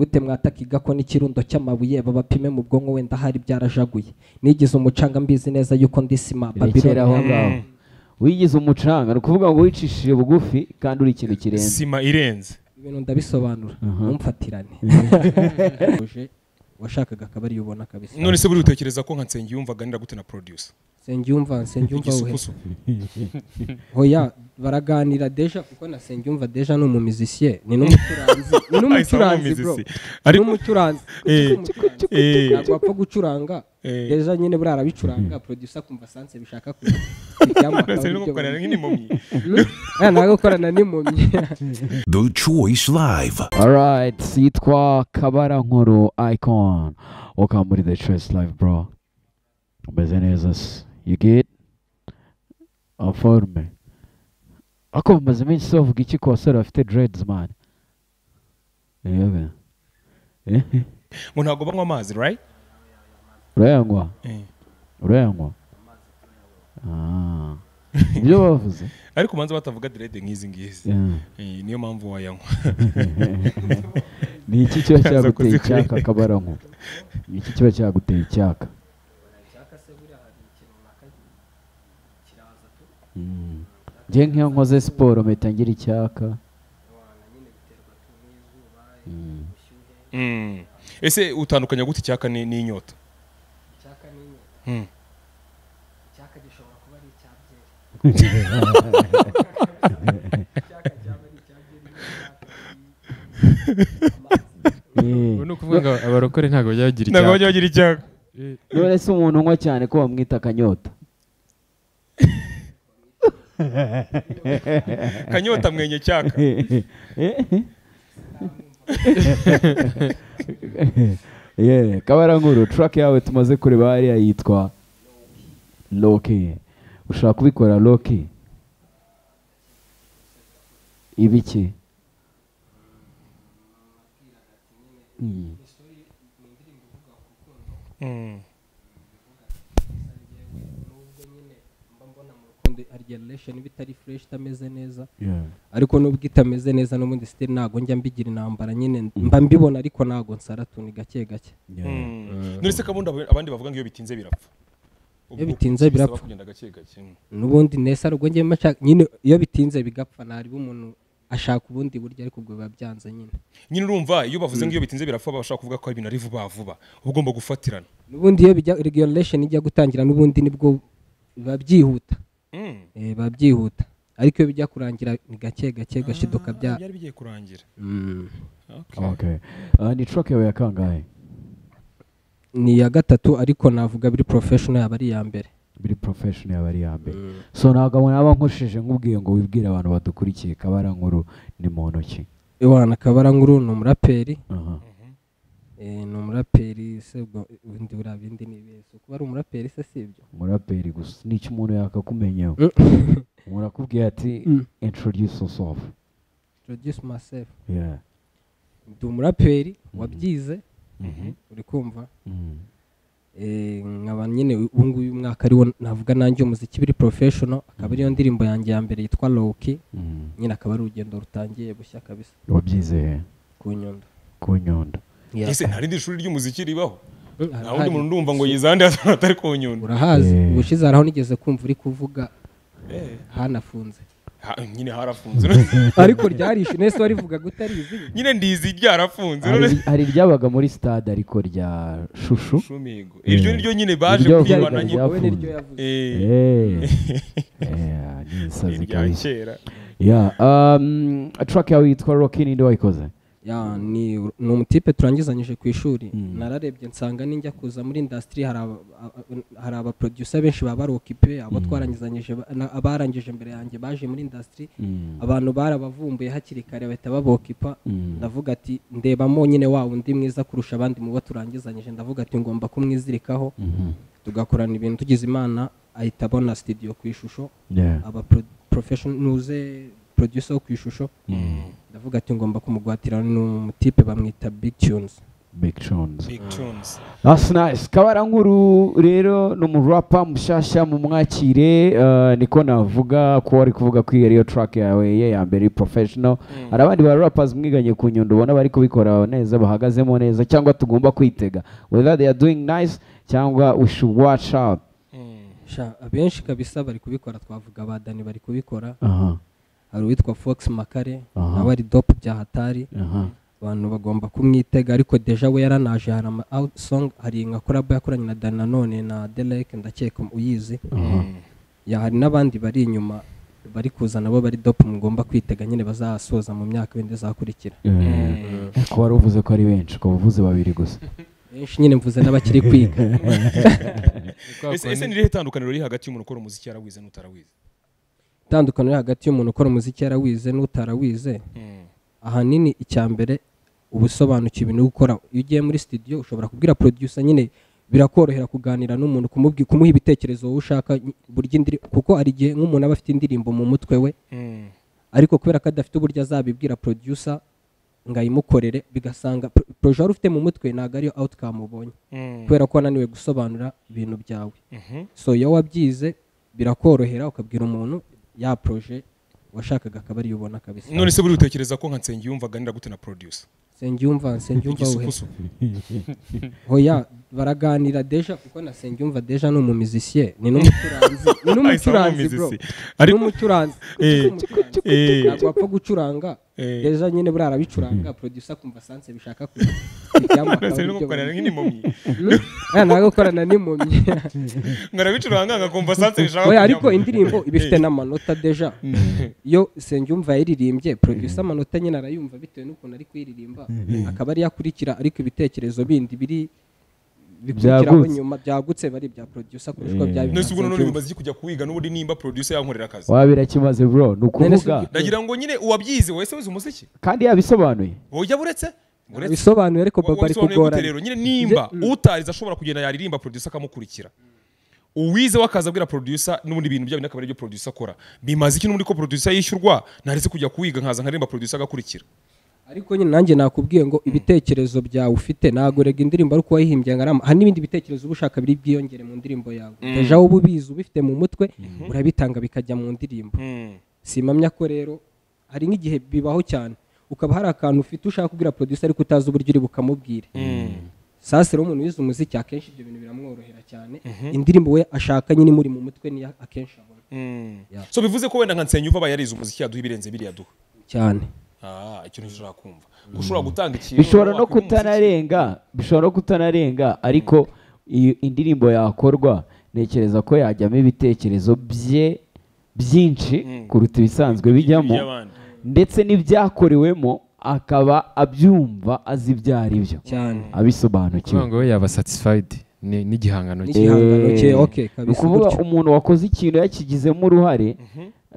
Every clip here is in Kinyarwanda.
gute mwatakiga ko n'ikirundo cy'amabuye babapime mu bwonko wenda hari byarajaguye. Nigize umucanga mbizi neza yuko ndi sima rekera aho ngaho. Wigize umucanga ni ukuvuga ngo wicishije bugufi kandi uri ikintu kirenze. Sima irenze. Ibintu ndabisobanura. Ntumfatirane washakaga akaba ariyo ubona kabisa. None se buri utekereza ko nka nsengiyumva aganira gute na producer? Sengiyumva Sengiyumva we. igisukusu hoya baraganira deja kuko na Sengiyumva deja ni umumizisiye ni n'umucuranzi ni n'umucuranzi bro. ni n'umucuranzi. Eh, eh. ntabwo wapfa gucuranga. Deja nyine buriya arabicuranga producer kumva sanse bishaka gukorana nk'impumyi ntabwo gukorana n'impumyi. The Choice Live. alright yitwa kabara nkuru icon. Welcome muri the choice live bro. Umeze neza se you get aforme ako bamaze iminsi se bavuga iki ku basore bafite dreads man? Eh, ngo ntabwo banywa amazi right? Urayanywa Eh. urayanywa Ah. ibyo bavuze ariko ubanza batavuga direde nk'izi ngizi Eh, niyo mpamvu wayanywa ni iki kiba cyaguteye icyaka kabara nko ni iki kiba cyaguteye icyaka Mm. njye nk'iyo nkoze siporo mpita ngira icyaka Mm. Mm. ese utandukanya gute icyaka ni- n'inyota Mm. Eh, ubu ni ukuvuga ngo abarokore ntabwo bajya bagira ntabwo icyaha bajya bagira icyaka none se umuntu unywa cyane ko bamwita akanyota kanyota mwenye cyaka. yeah, kabara nkuru track yawe tumaze kureba hariya yitwa Loki ushaka kubikora Loki ibiki Mm. Mm. harya relation iba itari fresh itameze neza Yeah. ariko nubwo itameze neza n'ubundi still ntabwo njya mbigira intambara nyine mba mbibona ariko ntabwo nsara tuni gake gake nuri Mm. none se kabundi abandi bavuga ngo iyo bitinze birapfa Iyo bitinze birapfa. kugenda gake gake Mm. n'ubundi nesa ubwo njye mashaka nyine iyo bitinze bigapfa ntareba umuntu ashaka ubundi buryo ariko ubwo biba byanze nyine nyine urumva iyo bavuze ngo iyo bitinze birapfa bashaka kuvuga ko ari ibintu ari vuba vuba uba ugomba gufatirana n'ubundi iyo bijya regulation ijya gutangira n'ubundi nibwo biba byihuta Mm. Biba byihuta ariko iyo bijya kurangira ni gake gake gashiduka Ah, bya byari bigiye kurangira. Mm. Okay. Okay. Uh, ni track yawe ya kangahe? Ni iya gatatu ariko navuga biri professional yaba ari iya mbere. Biri professional yaba ari iya mbere. So ntabwo naba nkoresheje nk'ubwiye ngo wibwire abantu badukurikiye. Kabara nkuru ni mu ntoki. Iwana kabara nkuru ni umuraperi. Eh, ni umuraperi se ubwo ubundi buriya bindi ni so kuba ari umuraperi se si ibyo? Umuraperi gusa. Nicyo umuntu yakakumenyeho umuntu akubwiye ati Mm. introduce yourself. Introduce myself. Ndi umuraperi wabyize. Mhm. uri kumva. Mm. Eh, nkaba nyine ubu ngubu uyu mwaka ari wo navuga nanjye umuziki biri professional. Akaba ariyo ndirimbo yanjye ya mbere yitwa Loki. Mm. nyine akaba ari urugendo rutangiye bushya kabisa. Wabyizeye? Ku nyundo. Ku nyundo. Ese nta rindi shuri ry'umuziki ribaho. Mm, nta wundi muntu ndumva ngo yizande atari ku nyundo. Urahazi Eh. ubushize haraho nigeze kumva uri kuvuga. Eh, hanafunze. Ha- nyine harafunze. Ariko ryarishe nese warivugaga utarizi nyine ndizi ryarafunze. Hari hari iryabaga muri stade ariko rya shushu. Iryo Eh. ni ryo nyine baje kwibana nyine. rya- Eh, Eh. Eh, kera. Yeah um, track yawe yitwa rocky ninde wayikoze? ya ni ni umutipe turangizanyije ku ishuri. Mm. nararebye nsanga ninjya kuza muri industry hari abaproducer benshi baba barokipe abo twarangizanyije ba- na- abarangije mbere yanjye baje muri industry. Mm. abantu barabavumbuye hakiri kare bahita babokipa ndavuga ati ndebamo nyine wa undi mwiza kurusha abandi mu bo turangizanyije. Ndavuga ati ngomba kumwizirikaho. Tugakorana ibintu tugize imana ahita abona studio ku ishusho. Aba pro- professional nuze producer wo ku ishusho Mm. ndavuga ati ngomba kumugwatira ni umutipe bamwita big tunes. Big tunes. Big tunes. That's nice. Kabara nkuru rero ni umurapa mushasha mu mwakire uh, niko navuga ko wari kuvuga ko ariyo track yawe ye ya mbere professional. Hari abandi ba rappers mwiganye ku nyundo ubona bari kubikora neza bahagazemo neza cyangwa tugomba kwitega. Whether they are doing nice cyangwa we should watch out. Sha, abenshi kabisa bari kubikora twavuga ba dani bari kubikora. Aha. Hari uwitwa fox makare nawe ari dope bya hatari. Abantu bagomba kumwitega ariko deja we yaranaje hari ama out song hari nka korabo yakoranye na dani nanone na derek ndakeka uyizi. Hari n'abandi bari inyuma bari kuza nabo bari dope mugomba kwitega nyine bazasoza mu myaka wenda izakurikira. Eh, ko wari uvuze ko ari benshi ukaba uvuze babiri gusa. Benshi nyine mvuze n'abakiri kwiga. Ese ese ni irihe tandukaniro riri hagati y'umuntu ukora umuziki yarawize n'utarawize? Itandukaniro hagati y'umuntu ukora umuziki yarawize n'utarawize ahanini icya mbere uba usobanukiwe ibintu gukora iyo ugiye muri studio ushobora kubwira producer nyine birakorohera kuganira n'umuntu kumuha ibitekerezo wowe ushaka burya kuko hari igihe nk'umuntu aba afite indirimbo mu mutwe we ariko kubera ko adafite uburyo azabibwira producer ngo ayimukorere bigasanga projet wari ufite mu mutwe ntabwo ariyo outcome ubonye. Kubera ko wananiwe gusobanura ibintu byawe. So iyo wabyize birakorohera ukabwira umuntu ya projet washakaga akaba ariyo ubona kabisa. None se buri utekereza ko nka nsengiyumva aganira gute na producer? Nsengiyumva Nsengiyumva we igisupusupu hoya baraganira deja kuko na Nsengiyumva deja ni umumizisiye. Ni n'umucuranzi ni n'umucuranzi bro. umumizisiye. ni n'umucuranzi. Eh, eh. ntabwo wapfa gucuranga. Eh. deja nyine buriya arabicuranga. Producer kumva sanse bishaka kujya kujyamo gukorana Eh, ntabwo gukorana n'impumyi ngarabicuranga ngakumva sanse bishaka kujyamo. ariko indirimbo iba ifite Eh. n'amanota deja. Iyo Nsengiyumva yayiririmbye producer amanota nyine arayumva bitewe n'ukuntu ari kuyiririmba akaba ariyo akurikira ariko ibitekerezo bindi biri bikurikiraho Byagutse. nyuma byagutse bari ibya producer kurusha uko byaba ibya none ubwo none bimaze kujya kuwiga n'ubundi nimba producer yankorera akazi. Wabira kimaze bro? Ni ukuvuga. ndagira ngo nyine uwabyize wese wize umuziki kandi yabisobanuye. Wowe buretse buretse? Bisobanuye ariko baba ari wabisobanuye gute kugorana. rero? Nyine nimba utarize ashobora kugenda yaririmba producer akamukurikira. Uwize we akaza abwira producer n'ubundi bintu byabo akaba ari byo producer akora. Bimaze iki n'ubundi ko producer yishyurwa? Naretse kujya kuwiga nkaza nkaririmba producer agakurikira. Ariko nyine nanjye nakubwiye ngo ibitekerezo byawe ufite ntabwo rega indirimbo ariko wayihimbye ngo arama hari n'ibindi bitekerezo uba ushaka biri bwiyongere mu ndirimbo yawe. Deja wowe ubizi ubifite mu mutwe urabitanga bikajya mu ndirimbo. Simamya ko rero hari nk'igihe bibaho cyane ukaba hari akantu ufite ushaka kubwira producer ariko utazi uburyo uri bukamubwire. Sasa rero umuntu wize umuziki akenshi ibyo bintu biramworohera cyane. Indirimbo we ashaka nyine imuri mu mutwe niyo akenshi abona. So bivuze ko wenda nka nsengiyumva aba yarize umuziki yaduha ibirenze biriya duha cyane ikintu ushobora kumva. Ushobora gutanga ikintu bishobora no kutanarenga bishobora no kutanarenga ariko iyo indirimbo yakorwa ntekereza ko yajyamo ibitekerezo bye byinshi kuruta ibisanzwe bijyamo. ndetse n'ibyakorewemo akaba abyumva azi ibyo ari byo. Cyane. Abisobanukiwe. Ngo we yaba satisfied ni- n'igihangano cye Igihangano cye, Eh, okay, ni kabisa ukuvuga umuntu wakoze ikintu yakigizemo uruhare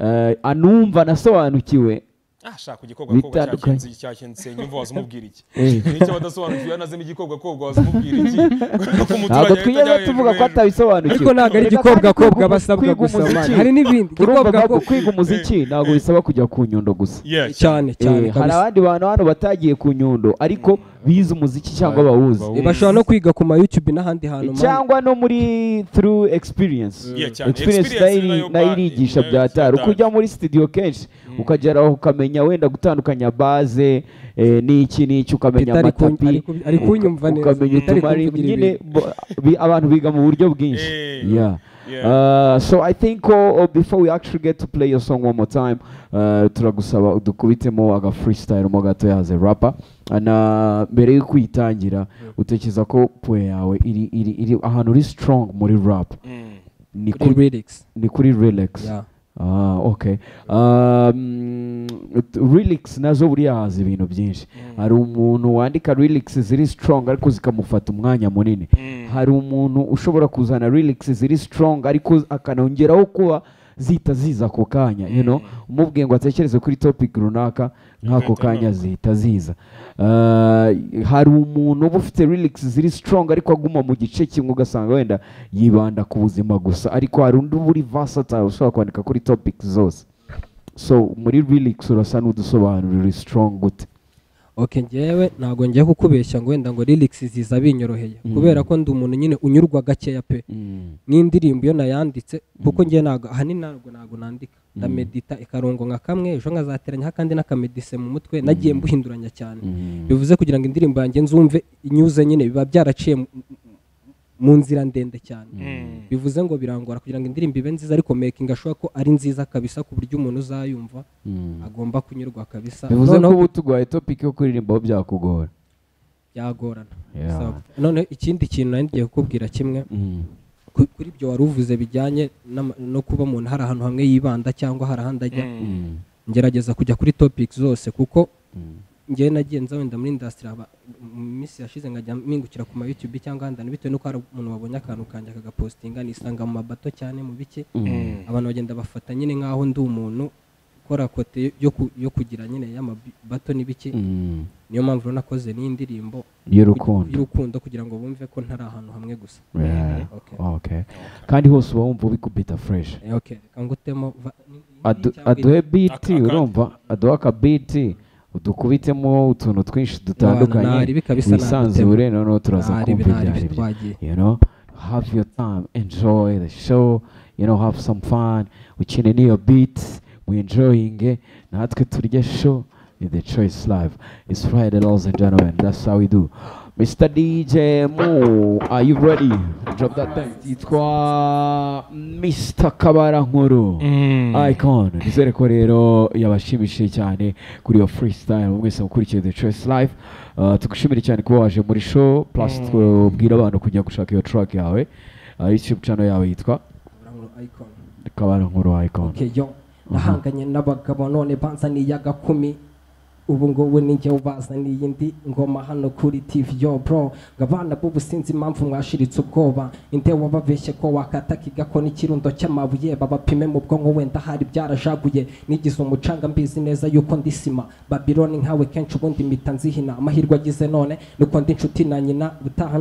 eh, anumva anasobanukiwe ah shaka igikorwa kobwa Bitandukanye. cyakenze cyakenze nsengiyumva waza umubwira iki Eh. ni cyo badasobanukiwe yanazemo igikobwa kobwa waza umubwira iki Ko umuturage ntabwo ahita twigeze ajya tuvuga ko hejuru. atabisobanukiwe ariko ntabwo ari Reka igikobwa kandi kobwa kwiga- basabwa kwiga gusoma umuziki- hari n'ibindi urumva igikobwa ntabwo ko kwiga umuziki ntabwo bisaba kujya ku nyundo gusa Yeah, cyane cyane Eh, hari kabisa abandi bantu hano batagiye ku nyundo ariko bize umuziki cyangwa bawuzi Bawuzi. Eh, bashobora no kwiga ku ma YouTube n'ahandi hantu man. cyangwa no muri through experience Yeah, cyane. experience Experience na yo na yo iri- na yo ba- irigisha na yo bya tari uko byatari. ujya muri studio kenshi ukagera aho ukamenya wenda gutandukanya baze eh, n'iki n'iki ukamenya Peter ari ku- amatapi ari ku- ari kunyumva neza. ukamenya Peter ari utumari kumvugira nyine ibintu. bo- bi- abantu biga mu buryo bwinshi Eh, yeah. Uh, so I think uh, uh, before we actually get to play your song one more time, uh, turagusaba udukubitemo aga freestyle mo gato yaze rapper. Na mbere yo kwitangira utekereza ko poe yawe iri, iri, iri ahantu uri strong muri rap Mm. ni kuri lyrics ni kuri relax. yeah. Ah, okay. Um, relax na zo buriya haza ibintu byinshi. Hari umuntu wandika relax ziri strong ariko zikamufata umwanya munini. Hari umuntu ushobora kuzana relax ziri strong ariko akanongeraho kuba zihita ziza ako kanya you know? Umubwiye ngo atekereze kuri topic runaka nk'ako kanya zihita ziza. Uh, hari umuntu uba ufite relax ziri strong ariko aguma mu gice kimwe ugasanga wenda yibanda ku buzima gusa. Ariko hari undi uba uri versatile ushobora kwandika kuri topic zose. So muri relax urasa n'udusobanurira uri strong gute ok ngewe ntabwo ngiye kukubeshya ngo wenda ngo lyrics ziza binyoroheye. Mm. kubera ko ndi umuntu nyine unyurwa gakeya pe. Mm. n'indirimbo iyo nayanditse kuko ngewe ntabwo ahanini ntabwo ntabwo nandika. Ndamedita ikarongo nka kamwe ejo nkazateranya akandi n'akamedise mu mutwe nagiye mbuhinduranya cyane. Mm. bivuze kugira ngo indirimbo yanjye nzumve inyuze nyine biba byaraciye mu- nzira ndende cyane. Bivuze ngo birangora kugira ngo indirimbo ibe nziza ariko making ashobora ko ari nziza kabisa ku buryo umuntu uzayumva Mm. agomba kunyurwa kabisa. Bivuze ko ubu tuguhaye topic yo kuririmbaho byakugora. Byagorana. Noneho ikindi kintu nari ngiye kukubwira kimwe Mm. ku- kuri ibyo wari uvuze bijyanye no kuba umuntu hari ahantu hamwe yibanda cyangwa hari ahandi ajya Mm. ngerageza kujya kuri topics zose kuko Mm. Ngewe nagiye nza wenda muri industry haba mu minsi yashize nkajya mpingukira ku ma YouTube cyangwa ahandi bitewe n'uko hari umuntu wabonye akantu kanjye akagapostinga nisanga mu mabato cyane mu biki Mm. abantu bagenda bafata nyine nk'aho ndi umuntu ukora kote yo ku- yo kugira nyine y'amabato n'ibiki Mm. niyo mpamvu nakoze n'iyi ndirimbo y'urukundo kugira ngo bumve ko ntari ahantu hamwe gusa Yeah. Okay. Okay. kandi hose uba wumva ubikubita cyangwa aduhe biti urumva aduhe akabiti udukubitemo utuntu twinshi dutandukanye wisanzure noneho turaza kumva ibyo naribi ari byo you know have your time enjoy the show you know have some fun ukine n'iyo beat we enjoying natwe turye show. The choice live. It's friday ladies and gentlemen. That's how we do Mr. DJ Mo, are you ready? Drop that beat. Yitwa Mr. Kabara Nkuru. Icon. Nizere ko rero yabashimishije cyane kuri iyo freestyle mwese mukurikiye The Choice Live. Uh, tugushimire cyane kuba waje muri show plus tubwira abantu kujya gushaka iyo track yawe. Uh, YouTube channel yawe yitwa Icon. Kabara Nkuru Icon. Okay, yo nahanganye n'abagabo none banzaniye agakumi ubu ngubu ninjye ubazaniye indi ngoma hano kuri tv yo bro ngo abana b'ubu sinzi impamvu mwashiritse ubwoba. Inde wababeshye ko wakataka igako n'ikirundo cy'amabuye babapime mu bwonko wenda hari byarajaguye. Nigize umucanga mbizi neza yuko ndi sima. Babiloni nkawe kenshi ubundi mpita nzihina. Amahirwe agize none nuko ndi inshuti na nyina. Ubutaha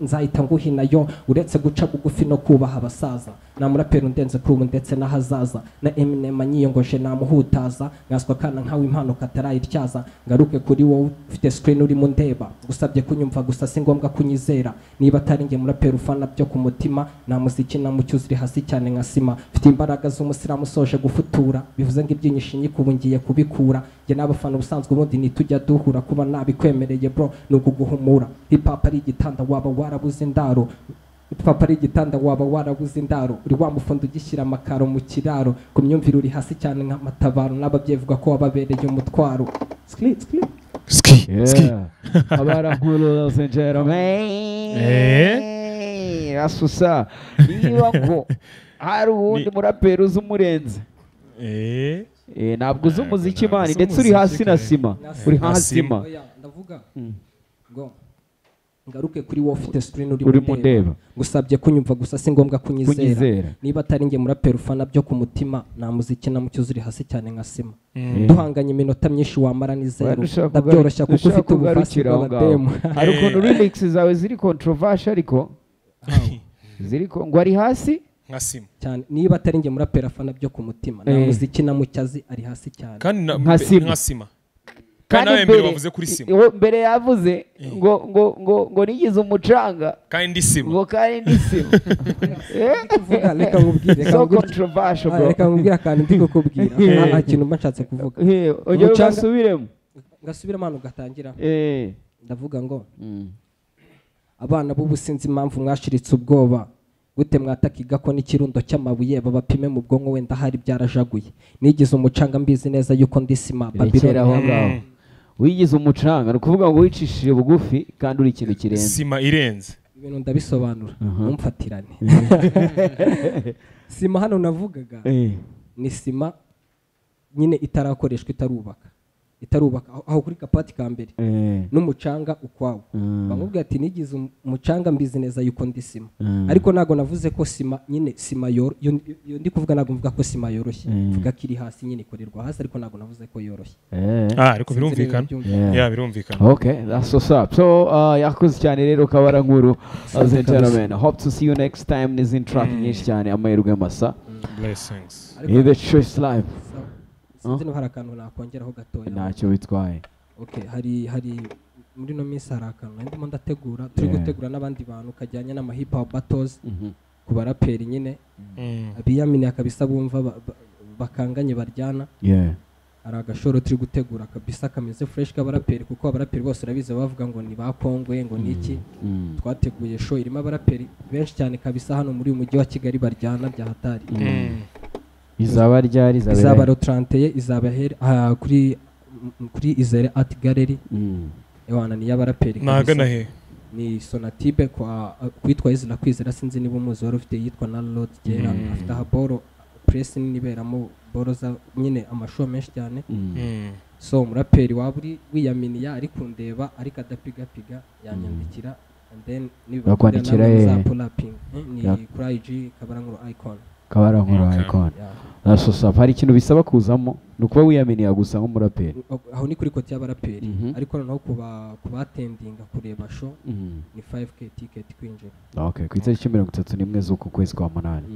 nzahita nguhina yo. Uretse guca bugufi no kubaha abasaza. Nta muraperi undenze kuri ubu ndetse n'ahazaza. Na Eminem anyiyongoje namuhutaza. Nkaswa kana nkawe impano katarayityaza ngaruke kuri wowe ufite screen urimo ndeba gusabye kunyumva gusa si ngombwa kunyizera. Niba atari nge muraperi ufana byo ku mutima na muziki na mucyo uziri hasi cyane nka sima. Mfite imbaraga z'umusiramu usoje gufutura bivuze ngo ibyinyishi nyikubu ngiye kubikura. Njye n'abafana ubusanzwe ubundi ntitujya duhura kuba nabikwemereye bro ni ukuguhumura. Hip hop ari igitanda waba warabuze indaro papa ari igitanda waba warabuze indaro uri wa mufundo ugishyira amakaro mu kiraro ku myumvire uri hasi cyane nk'amatabaro n'ababyeyi bavuga ko wababereye umutwaro Skli, skli. ski ski Yeah. Kabara Nkuru ladies and gentlemen. Asusa. Niba ngo hari uwundi muraperi uzi umurenze. eh Eh, ntabwo uzi umuziki ntabwo mani uzi ndetse uri umuziki hasi na kare. sima Na uri sima. hasi Na sima. sima Oya, ndavuga Mm. ngo ngaruke kuri wowe ufite screen uri mundeba. Ngusabye gusabye kunyumva gusa si ngombwa kunyizera. Niba atari nge muraperi ufana byo ku mutima nta muziki na mucyo uziri hasi cyane nka sima. Eh. duhanganye iminota myinshi wamara ni zeru. Dushaka ndabyoroshya kuko ufite ubufasi bwa ariko bw'abademu hari ukuntu lyrics zawe ziri controversial ariko? Ziri ko ngo ari hasi? Nka sima. Cyane. Niba atari nge muraperi afana byo ku mutima nta Eh. muziki na mucyazi ari hasi cyane. Kandi Nka sima. Kandi mbere wavuze kuri sima. mbere yavuze ngo ngo ngo ngo nigize umucanga. Kandi ndi sima. Ngo kandi ni sima. Kuvuga reka nkubwire. Reka so nkubwire controversial bro. Reka nkubwire akantu ndi kukubwira. Eh. nta kintu mba nshatse kuvuga Eh, Umucanga- ugasubiremo. Ngasubiramo ahantu gatangira. Eh. ndavuga ngo Mm. abana b'ubu sinzi impamvu mwashiritse ubwoba. Gute mwataka igako n'ikirundo cy'amabuye babapime mu bwonko wenda hari byarajaguye? Nigize umucanga mbizi neza yuko ndi sima ngaho wigize umucanga ni ukuvuga ngo wicishije bugufi kandi uri ikintu kirenze. Sima irenze. Ibintu ndabisobanura. Ntumfatirane sima hano navugaga Eh. ni sima nyine itarakoreshwa itarubaka. Itarubaka aho- kuri kapati ka mbere Eh. n'umucanga ukwawo Mm. bamubwira ati nigize um- umucanga mbizi neza yuko ndi sima Mm. ariko ntabwo navuze ko sima nyine sima iyo ndi kuvuga ntabwo mvuga ko sima yoroshye Mm. mvuga ko iri hasi nyine ikorerwa hasi ariko ntabwo navuze ko yoroshye Eh. ah ariko birumvikana ya birumvikana Okay, that's what's up. So, uh, yakoze cyane rero kabara nkuru. Ladies and gentlemen, hope to see you next time n'izindi track nyinshi cyane amahirwe masa. blessings In the choice live. Sinzi niba hari akantu nakongeraho gatoya Ntacyo bitwaye. okay hari hari muri no minsi hari akantu ndimo ndategura turi gutegura n'abandi bantu kajyanye n'ama hip hop battles Mhm. ku baraperi nyine Mm. abiyaminiye kabisa bumva ba- ba- bakanganye baryana Yeah. hari agashoro turi gutegura kabisa kameze fresh k'abaraperi kuko abaraperi bose urabizi bavuga ngo ni ba kongwe ngo ni iki Mm. twateguye show irimo abaraperi benshi cyane kabisa hano muri uyu mujyi wa kigali baryana bya hatari Mm. Izaba ryari izaba izaba ryari? ro 31 izaba kuri kuri izere art gallery Mm. ewana ni y'abaraperi nagana he ni sonatibe kwa kwitwa izina kwizera sinzi niba umuzi wari ufite yitwa na lord gera Mm. afite aha boro press nini iberamo boro za nyine amashow menshi cyane Mm. Mm. so umuraperi waba uri wiyaminiya ari kundeba ariko adapigapiga yanyandikira and then Bakwandikira he? pulaping ni Ya- kuri ig kabarankuru icon kabara nkuru Okay. Icon Yeah. na sosapu hari ikintu bisaba kuzamo ni ukuba wiyamenye gusa nk'umuraperi. Aho ni kuri koti y'abaraperi. Mhm. ariko noneho kuba kubatendinga kureba show Mm. ni 5k ticket kwinjira okay ku itariki mirongo itatu n'imwe z'uku kwezi kwa munani.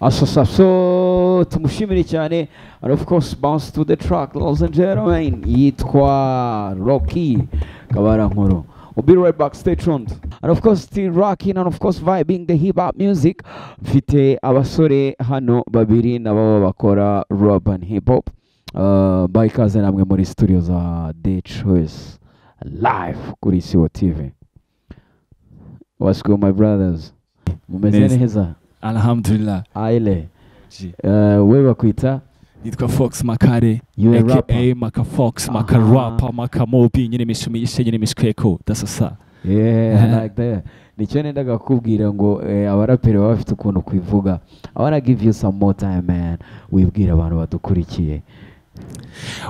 Asosa so tumushimire cyane. And of course bounce to the track ladies and gentlemen yitwa rocky kabara nkuru We'll be right back, stay tuned. And of course, still rocking and of course vibing the hip hop music. Mfite abasore hano babiri nabo bakora rap and hip hop. Uh, baha ikaze namwe muri studio za The Choice live kuri siwa TV. What's good my brothers? Mumeze Neza. alhamdulillah Aile. Uh, we bakwita yitwa fox makare aka maka fox maka rapa maka mobi nyine mishumi yishe nyine imishweko dasasa Yeah, like that. Nicyo nendaga kukubwira ngo eh, abaraperi baba bafite ukuntu kwivuga. I wanna give you some more time man. Wibwira abantu badukurikiye.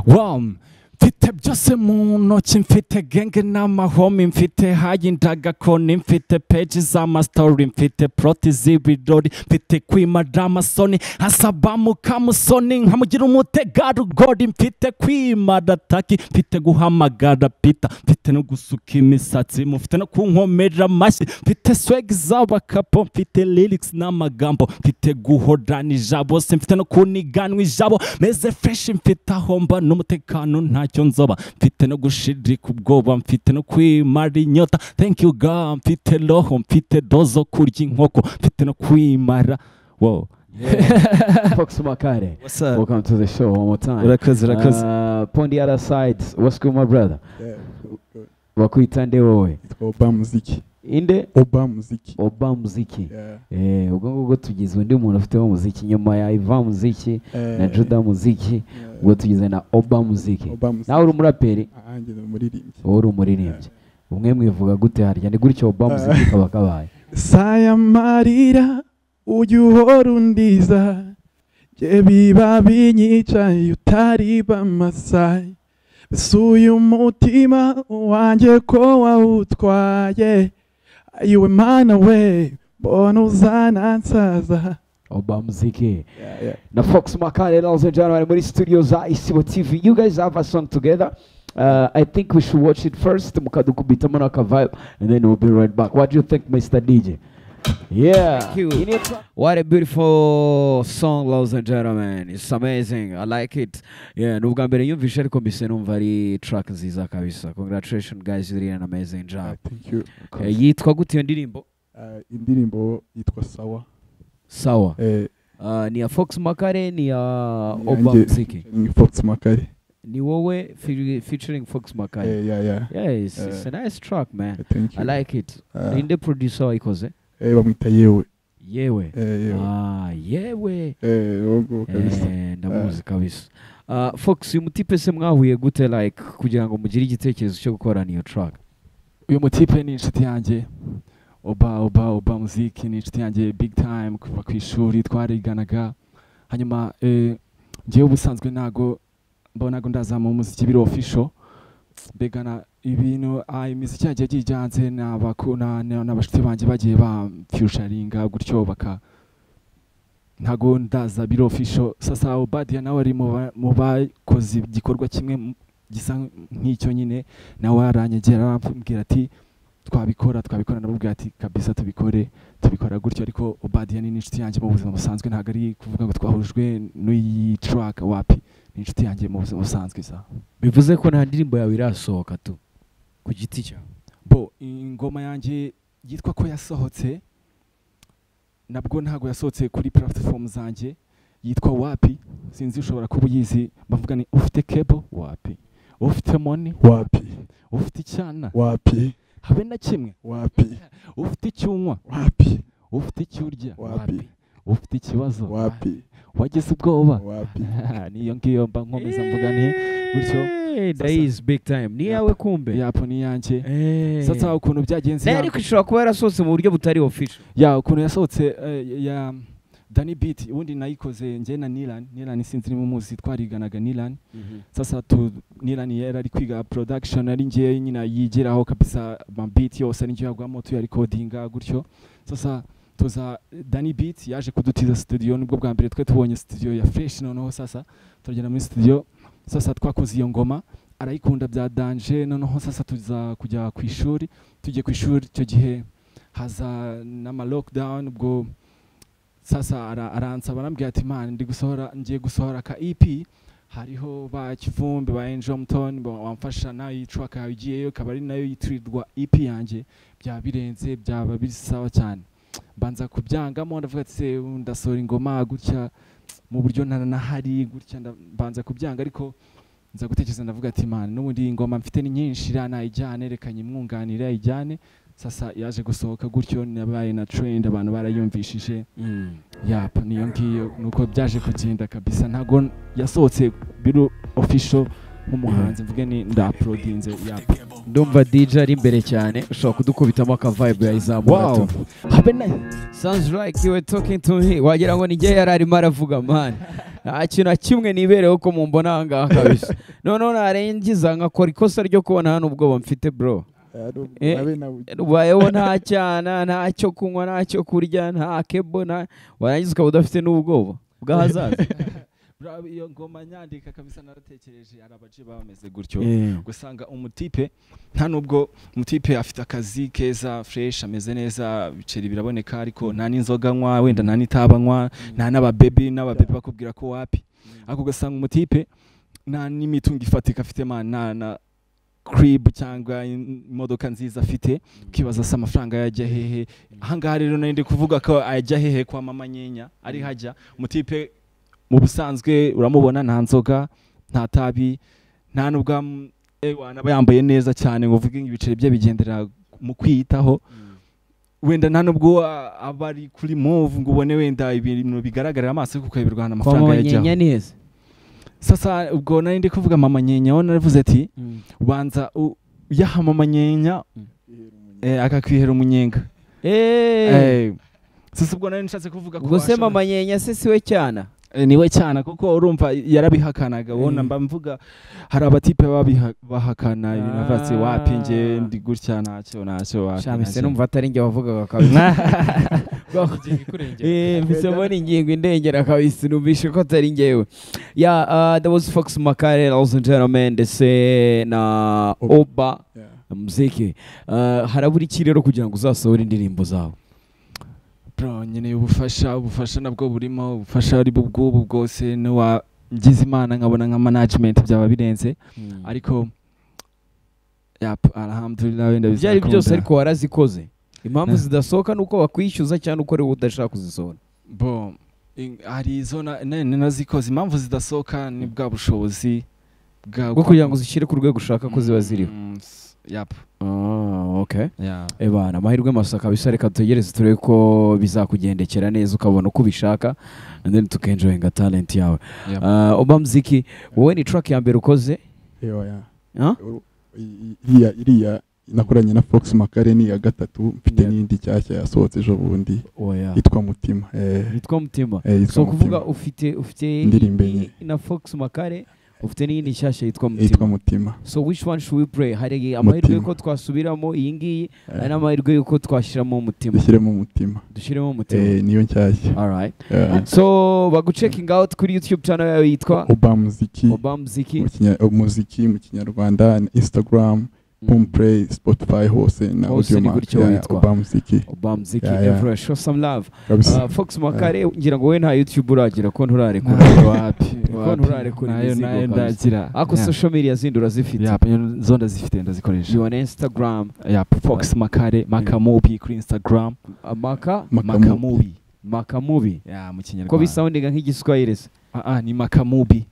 wam mfite byose mu ntoki mfite genge n'amahomi mfite hayi ndagakoni mfite peji z'amastori mfite proti z'ibirori mfite kwimara amasoni hasaba mukamusoni nkamugira umutegarugori mfite kwimara taki mfite guhamagara pita mfite no gusuka imisatsi mufite no kunkomera amashyi mfite swegi z'abakapo mfite lirikisi n'amagambo mfite guhorana ijabo se mfite no kuniganwa ijabo meze fureshi mfite aho mba n'umutekano ntacyo nzoba mfite no gushirika ubwoba mfite no kwimara inyota thank you god mfite roho mfite dozo kurya inkoko mfite no kwimara wow Fox Makare. What's up? Welcome to the show one more time. urakoze urakoze Uh, on the other side, what's good my brother? Yeah, good. Bakwita nde wowe? Yitwa Muziki. Inde? Oba Muziki. Oba Muziki. Eh, ubwo ngubwo tugize undi muntu ufite muziki. Nyuma ya Iva Muziki Eh, na Juda Muziki ubwo tugize na Oba Muziki. Nawe uri umuraperi? Ah, njye ni umuririmbyi. wowe uri umuririmbyi. Umwe mwivuga gute harya? Ni gutyo Oba Muziki kaba kabaye? Saya marira ujya uhora undiza jye biba binyicaye utari bamasaye mbese uyu mutima wanjye ko wawutwaye. Ayiwe mana we mbona uzanansaza Oba Muziki. Yeah, yeah. na Fox makale ladies and gentlemen muri studio za Isibo TV you guys have a song together. Uh, I think we should watch it first mukadukubitamo n'aka vibe and then we'll be right back. What do you think Mr. DJ Yeah. Thank you. What a beautiful song, ladies and gentlemen. It's amazing. I like it. Yeah, ni ubwa mbere yumvishe ariko mbise numva ari track nziza kabisa. Congratulations guys, you did an amazing Uh, job. thank you Eh, yitwa gute iyo ndirimbo? Uh, indirimbo yitwa sawa Sawa. eh, Uh, ni ya Fox Makare ni ya Oba Muziki. ni Fox Makare Ni wowe featuring Fox Makare. Yeah, yeah, yeah. Yeah, it's, uh, it's Eh. a nice track man. Eh, thank you I like it. Uh, Ninde producer wayikoze? Bamwita yewe Yewe. eh, yewe Ah, yewe. eh, Eh, ndamuzi kabisa. Uh, Fox uyu mutipe se mwahuye gute like kugira ngo mugire igitekerezo cyo gukorana iyo track? uyu mutipe ni inshuti yanjye oba oba oba muziki ni inshuti yanjye big time kuva ku ishuri twariganaga hanyuma eh, njyewe ubusanzwe ntago mbonago ndazama umuziki biri official mbega na ibintu ah, imiziki yagiye na- na- n'abashuti banjye bagiye bamfyusharinga gutyo baka ntago ndaza biri official. Sasa obadia nawe ari mu ba- mu bakoze igikorwa kimwe gisa nk'icyo nyine nawe aranyegera arambwira ati twabikora twabikora. Ndamubwira ati kabisa tubikore tubikora gutyo. Ariko Obadiah ni n'inshuti yanjye mu buzima busanzwe ntabwo ari kuvuga ngo twahujwe n'iyi track wapi. Inshuti yanjye mu buzima busanzwe sa bivuze ko nta ndirimbo yawe irasohoka tu. Ku giti cyawe bo ingoma yanjye yitwa ko yasohotse nabwo ntabwo yasohotse kuri platform zanjye yitwa wapi. Sinzi ushobora kuba uyizi bavuga ni ufite kebo wapi. Ufite moni wapi. Ufite icyana? Wapi. Habe na kimwe? Wapi. Ufite icyunywa? Wapi. Ufite icyo urya wapi. Ufite ikibazo? Wapi? Wagize ubwoba? Wapi? Niyo ngiyo mba nkomeza mvuga nti gutyo Eh, that is big time. Ni yawe kumbe? yapo ni yanjye. Eh. sasa ukuntu byagenze na yo ya- ariko ishobora kuba yarasohotse mu buryo butari official. Ya ukuntu yasohotse eh, ya Danny Beat ubundi nayikoze njye na Nilan. Nilan sinzi niba muzi twariganaga Nilan. Sasa tu Nilan yari ari kwiga production ari njye nyina yigeraho kabisa ma beat yose ari njye yagwamo tu recordinga gutyo. Sasa tuza Danny Beat yaje kudutiza studio ni bwo bwa mbere twe tubonye studio ya fresh noneho sasa. Turagenda muri studio. Sasa twakoze iyo ngoma arayikunda bya danje noneho sasa tuza kujya ku ishuri tujye ku ishuri icyo gihe haza n'ama lockdown ubwo sasa ara- aransaba arambwira ati man ndi gusohora ngiye gusohora ka EP hariho ba Kivumbi ba Enjomton wamfasha na yo track yawe igiyeyo ikaba ari na yo yitirirwa EP yanjye byaba birenze byaba biri sawa cyane mbanza kubyangamo ndavuga ati se ndasohora ingoma gutya mu buryo ntanahari gutya mbanza kubyanga ariko nza gutekereza ndavuga ati man n'ubundi iyi ngoma mfite ni nyinshi iriya nayijyane reka nyimwunganire ayijyane sasa yaje gusohoka gutyo nabaye na trend abantu barayumvishije. Yapa niyo ngiyo nuko byaje kugenda kabisa. Ntago yasohotse biro official. Nk'umuhanzi mvuge ni ndaprodinze yapa ndumva DJ ari imbere cyane ushobora kudukubitamo aka vibe yayizamura wow. Tu habe na sounds like you were talking to me. Wagira ngo nijye yari arimo aravuga man. Nta kintu na kimwe nibereho ko mumbona aha ngaha kabisa. Noneho narengiza nkakora ikosa ryo kubona hano ubwoba mfite bro. Eh, ubayeho nta cyana nta cyo kunywa nta cyo kurya nta kebo warangiza ukaba udafite n'ubwoba. Bw'ahazaza iyo ngoma nyandika kabisa naratekereje hari abaje baba bameze gutyo. Eh. gusanga umutipe nta nubwo umutipe afite akazi keza fresh ameze neza ibiceri biraboneka ariko nta n'inzoga anywa wenda nta n'itaba anywa nta n'ababebi n'ababebi bakubwira ko wapi. Ariko ugasanga umutipe nta n'imitungo ifatika afite na crib cyangwa imodoka nziza afite ukibaza se amafaranga yajya hehe. Ahangaha rero nari ndi kuvuga ko ajya hehe kwa mama nyenya ari hajya. Umutipe mu busanzwe uramubona nta nzoga nta tabi nta nubwo am- eh, wanaba yambaye neza cyane ngo uvuge ngo ibiceri bye bigendera mu kwiyitaho. Wenda nta nubwo aba ari kuri move ngo ubone wenda ibintu bigaragarira amaso kuko birwana kwa amafaranga mama yajyaho sasa ubwo nari ndi kuvuga mama nyenya we naravuze ati ubanza u- yaha mama nyenya eh, akakwihera umunyenga. Eh, sasa ubwo nari nshatse kuvuga ko ubwo se mama nyenya se siwe cyana? Ni we cyana kuko urumva yarabihakanaga ubona Mm. mba mvuga hari abatipe bahakana ibintu Ah. wapi nge ndi gutya ntacyo ntacyo wapi shamise ntacyo." numva atari njye wavugaga kabisa Eh, mpisemo ni ingingo indengera kabisa numvishe ko atari njyewe ya uh, that was Fox Makare ladies and gentlemen ndetse na Oba. Muziki uh, harabura iki rero kugira ngo uzasohore indirimbo zawe nkeneye ubufasha ubufasha nabwo burimo ubufasha ari bw'ubu bwose ngize imana nkabona nka management byaba birenze. Ariko yap alhamdulillah wenda ibyo ari byo byose bizakunda. ariko warazikoze. Impamvu Na- zidasohoka ni uko bakwishyuza cyangwa uko ari wowe udashaka kuzisohora bo in- hari izo na- na- nazikoze. Impamvu zidasohoka ni bwa bushobozi bwo kugira ngo zishyire ku rwego ushaka ko ziba ziriho. Yeah. ebana amahirwe masa kabisa reka tutegereze turebe ko bizakugendekera neza ukabona uko ubishaka and then tukenjoyinga talent yawe. Uh, oba muziki wowe ni track ya mbere ukoze? Iriya iriya nakoranye na fox makare ni iya gatatu mfite n'indi nshyashya yasohotse ejo bundi oya yitwa mutima eh, yitwa mutima. Eh, so kuvuga ufite ufite Indirimbo enye. na fox makare ufite n'iyindi nshyashya yitwa mutima. Mutima. So which one should we pray? Hari amahirwe yuko twasubiramo iyi ngiyi Eh, hari n'amahirwe yuko twashyiramo umutima dushyiremo umutima dushyiremo umutima eh, niyo nshyashya alright Eh, so baguceking out kuri youtube channel yawe yitwa obamuziki obamuziki mu umuziki mu kinyarwanda instagram boom spotify hose na Hose audio ni mark gutyo ya witwa. obamuziki obamziki Yeah, yeah. everywhere show some love. Uh, fox makare ngira ngo we nta youtube uragira ko nturarekura wapi Ko wapi. nturarekura nayo imizigo nayo kabisa. ndagira. Ako Yeah. social media zindi urazifite Yeah, zo ndazifite ndazikoresha. You on instagram. Yeah, fox makare makamubi kuri instagram. Maka maka makamubi makamubi yeah, mu ko kinyarwanda bisoundinga nk'igiswahili se ah, ah, ni makamubi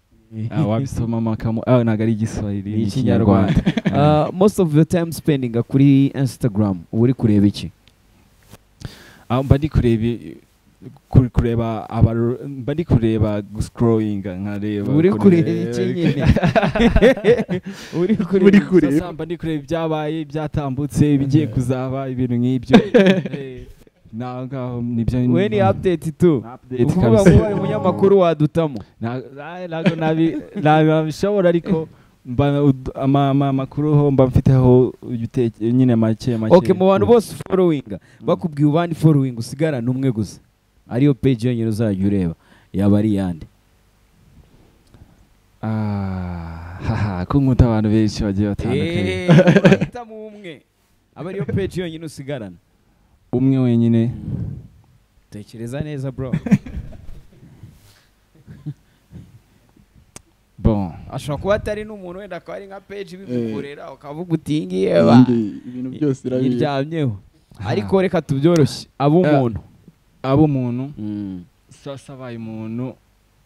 wabisoma makamu ah, ntabwo ari igiswahili ni ikinyarwanda. Uh, most of the time spending kuri instagram. Uba uri kureba iki? Ah, mba ndi kureba kureba abaru- mba ndi kureba scrollinga nkareba uri kure- kureba iki nyine? Uri kureba Uri kureba. Mba ndi kureba ibyabaye ibyatambutse ibigiye kuzaba ibintu nk'ibyo. we um, ni apudeti tu. Ukuvuga ngo ubaye umunyamakuru wadutamo ntabishobora ariko amakuru ho mba mfiteho nyine make make ok mu bantu bose forowinga mm. bakubwiye ubandi forowinga usigarana umwe gusa. Ariyo peji yonyine uzajya ureba. Yaba ari iyande ah, ko nkuta abantu benshi bagiye batandukanye. Eh, Aba ariyo peji yonyine usigarana. Umwe wenyine tekereza neza bro. Bon. Ashobora kuba atari n'umuntu wenda akaba ari nka page bimukorera ukavuga uti iyi ngiyi eba ibintu byose irabizi yiryamyeho ariko reka tubyoroshye. Aba umuntu abo umuntu Mm. sasa abaye umuntu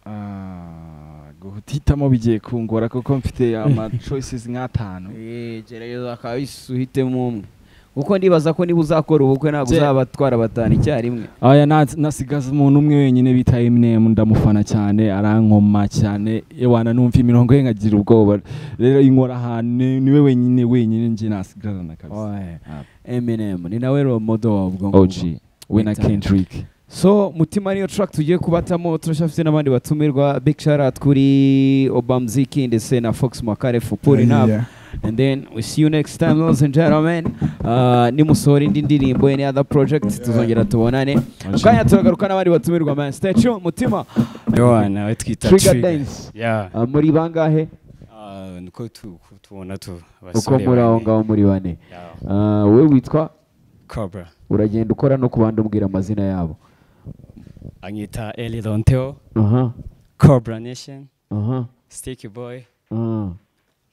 ah, guhitamo bigiye kungora kuko mfite ama choices nk'atanu. Eh, gerageza kabisa uhitemo umwe kuko ndibaza ko niba uzakora ubukwe ntabwo uzabatwara batanu icyarimwe aya na- nasigaza umuntu umwe wenyine bita Eminem ndamufana cyane arankoma cyane ewana numva imirongo ye nkagira ubwoba rero inkora ahantu ni- ni we wenyine wenyine njye nasigarana kabisa. Eminem ni nawe model ubwo ngubwo. OG we na. Kendrick so mutima niyo track tugiye kubatamo turacyafite n'abandi batumirwa big shout out kuri obamziki ndetse na fox makare for pulling up. And then we see you next time ladies and gentlemen. Uh, nimusohora indi ndirimbo any other project tuzongera tubonane? Kanya turagaruka n'abandi batumirwa man. Stay tuned mutima. Nawe twita trigger dance. Uh, muri bangahe? Ah, niko tu- tubona tu uko muri aho ngaho muri bane. Yeah. Uh, we witwa? Cobra. uragenda ukora no ku bandi umbwira amazina yabo. Anyita Eli Lonteo, aha Cobra Nation, aha Sticky Boy, aha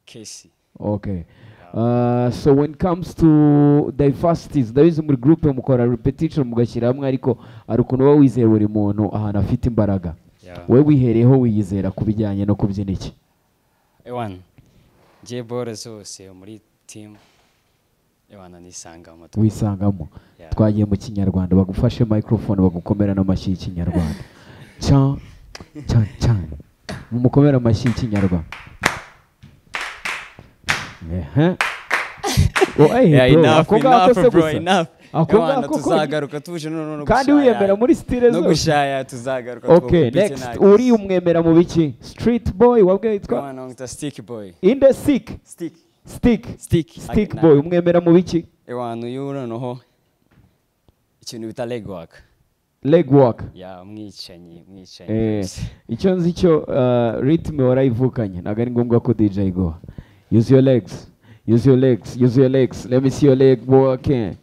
Casey. Okay. Uh, so when it comes to diversities ndabizi muri groupe mukora repetition mugashyira hamwe ariko hari ukuntu uba wizera buri muntu ahantu afite imbaraga. Wowe wihereyeho wiyizera ku bijyanye no kubyina iki? Ewan, J Bora zose muri team. Ewana nisangamo. Wisangamo. Twagiye mu kinyarwanda. Bagufashe microphone bagukomera n'amashyi y'ikinyarwanda. Cya cya cyane mumukomere amashyi y'ikinyarwanda. abakobwa bato se gusa abakobwa tuzagaruka tuje no kandi wiyemera muri style zose no gushaya tuzagaruka okay next. uri umwemera mu biki street boy wabwe yitwa stick boy. In the stick. Stick. Stick. Stick. Stick boy umwemera mu biki ewantu yuno noho ikintu bita leg work leg work ya umwicanyi eh, icyo nzi cyo uh, ritme warayivukanye ntabwo ari ngombwa ko DJ igoha use your legs. Use your legs. Use your legs. Let me see your leg working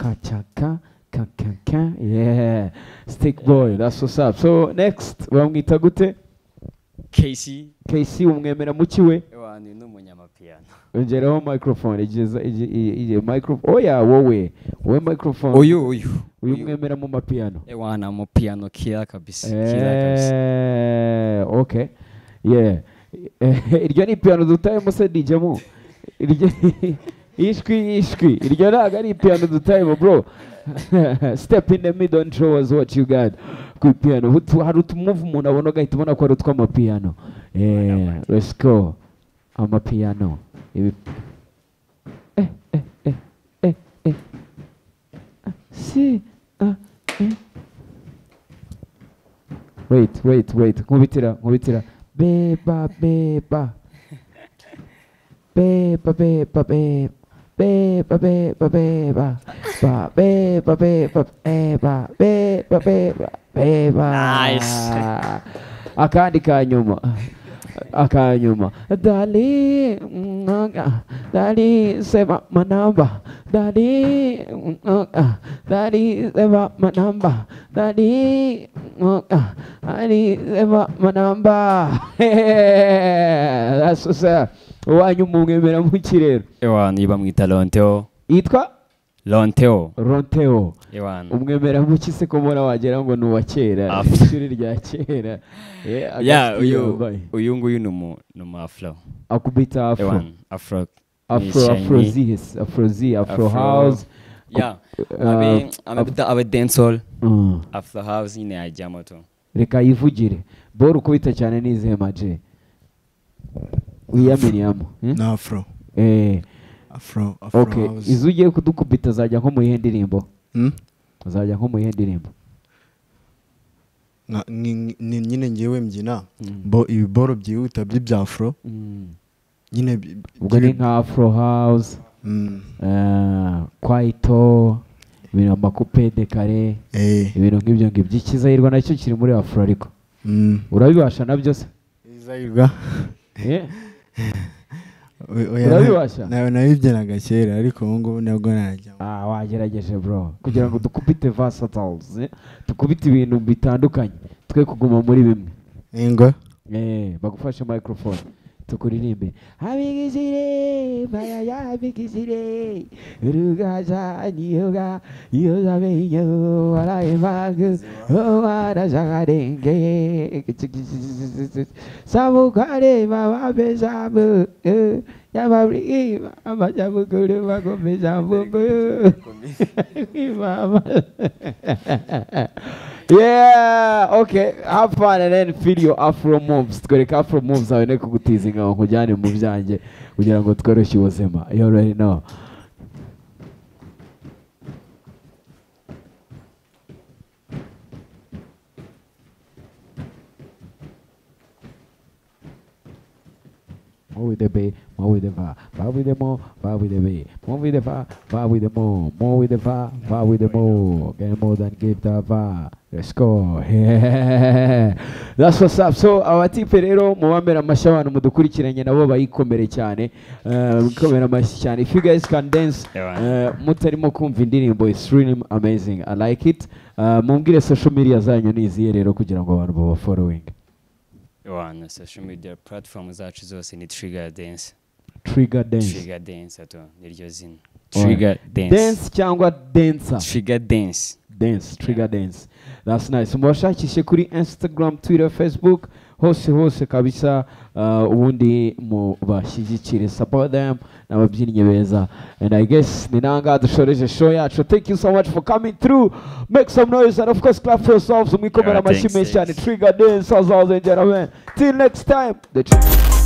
kachaka kakaka. Yeah. Stick boy. That's what's up. So next bamwita gute? Casey. KC umwemera muki we? Ewana, uyu ni umunyamapiyano. Ongeraho microphone igeza igi- i- i- microphone. Oya wowe wowe microphone. Uyu, uyu. uyu mwemera mu mapiyano Ewana, mu piano kira kabisa. kira kabisa. Eh, okay. Yeah. Eh, iryo ni piano dutayemo se DJ mu iryo ishwi ishwi iryo ntabwo ari piano dutayemo bro. Step in the middle and show us what you got. Ku piano hutu hari utumuvu umuntu abona ugahita ubona ko ari utw'amapiyano yeah let's go. Amapiyano ibi eh eh eh eh eh Ah, si ah eh. Wait wait wait. Nkubitira nkubitira beba beba. Beba beba beba. Beba beba beba. Ba beba beba beba. Beba beba beba. Nice. akandi ka nyuma akaa nyuma. Dali mwaga, dali sema manamba, dali mwaga, dali sema manamba, dali mwaga, dali sema manamba. Asusa wanyu mung'emera mu kirero. Ewa niba mwitalonteo Yitwa lonteo ronteo ewana umwemera muki se ko mbona wagira ngo ni uwa kera. Ishuri rya kera. Uyu nguyu ni umu ni afro. Akubita afro. Afro afro Shiny. afrozis afrozi afro Afro. house. Uh, abe abe dancehall. Mm. afro house nyine yajyamo tu reka yivugire. Boro ukubita cyane n'izihe maje wiyamiriyamo na afro. Eh afro afro okay house. izo ugiye kudukubita zajya nko mu iyihe ndirimbo Hmm? zajya nko mu iyihe ndirimbo ni- nyine ngewe mbyina Mm. bo ibiboro byihuta by'ibya afro Mm. nyine ubwo ni nka afro house Mm. eh, kwaito ibintu amakupe de kare Eh. ibintu nk'ibyo ngibyo ikizahirwa na cyo kiri muri afro ariko urabibasha na byo se Izahirwa. Eh? nawe oya, Urabibasha? na- nabibyinaga ariko ubu ngubu nabwo najya Ah, wagerageje bro kugira ngo dukubite versatiles eh? dukubite ibintu bitandukanye twe kuguma muri bimwe ingo eh bagufashe microphone tukuririmbe abigishire baya ya abigishire urugaza niyoga iyozabenyo waraye magu owara zagarenge sabukarema wabezabu yababri amajabukuru bagome sabubu yeah okay. Have fun and then feel your afro moves twereka afro moves awe ne kugutizinga ngo nkujyane mu byanjye kugira ngo tworoshye ubuzima you already know. Oh, the B, more with the Va, Va with the Mo, Va with the B, more with the Va, Va with the Mo, more with the Va, Va with the Mo, get more than give the Va. Let's go. Yeah. That's what's up. So abatipe rero mubambera amashyi abantu mudukurikiranye nabo bayikomere cyane. Uh, mukomere amashyi cyane. If you guys can dance uh, mutarimo kumva indirimbo it's really amazing. I like it. Uh, mumbwire social media zanyu ni izihe rero kugira ngo abantu baba following. social media platform zacu zose ni trigger dance Trigger dance. trigger dance to niryo zina trigger dance. Dance cyangwa dancer. Trigger dance. Dance trigger dance. That's nice. Mubashakishe kuri instagram twitter facebook hose hose kabisa uh, ubundi mubashyigikire support them n'ababyinnyi beza and i guess ni nangaha dushoreje show yacu. Thank you so much for coming through. Make some noise and of course clap for yourselves. Mwikomera amashyi menshi cyane trigger dance as always gentlemen. Till next time. The